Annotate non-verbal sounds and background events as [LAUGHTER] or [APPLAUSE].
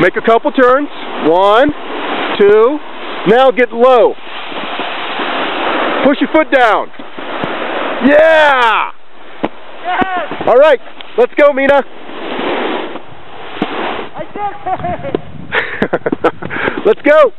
Make a couple turns. One, two. Now get low. Push your foot down. Yeah! Yes! All right, let's go, Mina. I did it! [LAUGHS] let's go.